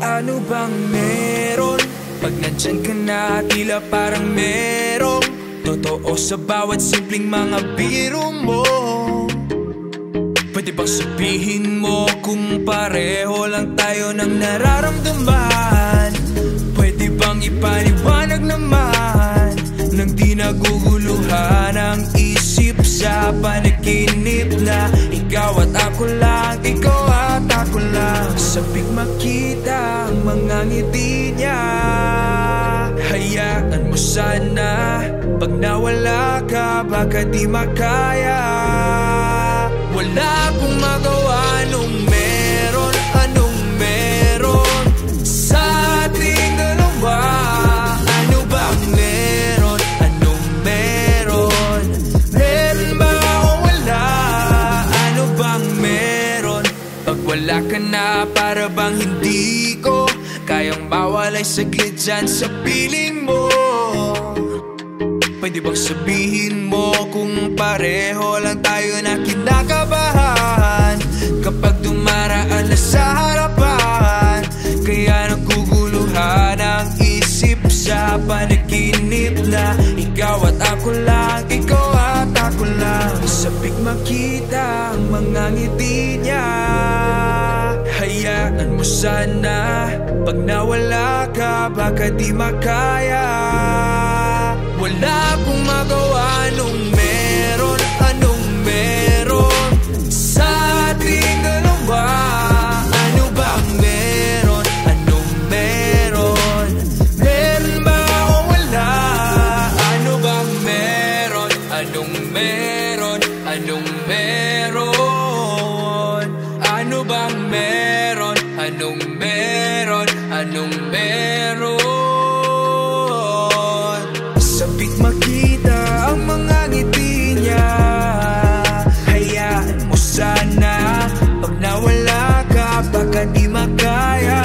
Ano bang meron? Pag nandyan ka na tila parang merong Totoo sa bawat simpleng mga biro mo Pwede bang sabihin mo kung pareho lang tayo ng nararamdaman Pwede bang ipaliwanag naman Nang di naguguluhan ang isip sa panaginip na Ikaw at ako lang, ikaw at ako lang Sabik makita ang mga ngiti niya. Hayaan mo sana. Pag nawala ka, baka di makaya. Wala akong magawa wala ka na para bang hindi ko Kayang mawalay saglit dyan sa piling mo. Pwede bang sabihin mo kung pareho lang tayo na kinakabahan? Kapag dumaraan na sa harapan Kaya naguguluhan ang isip sa panaginip na Ikaw at ako lang, ikaw at ako lang. Sabik makita ang mga ngiti niya Hayaan mo sana Pag nawala ka, baka di makaya Wala akong magawa nung meron Anong meron sa ating dalawa Ano bang meron? Anong meron? Meron ba o wala? Ano bang meron? Anong meron? Meron? Anong meron? Anong meron? Sabik makita ang mga ngiti niya Hayaan mo sana Pag nawala ka baka di makaya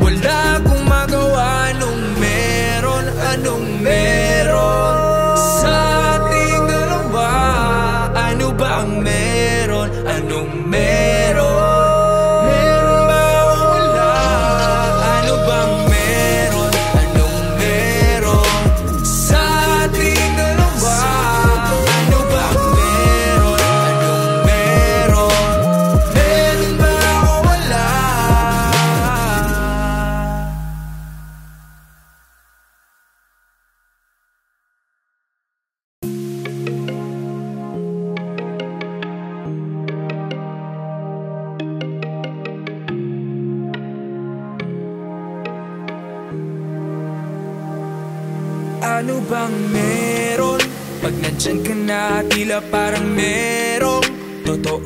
Wala akong magawa meron Anong meron sa ating Ano ba ang meron? Anong meron? Ano bang meron? Pag nandyan ka na tila parang merong Totoo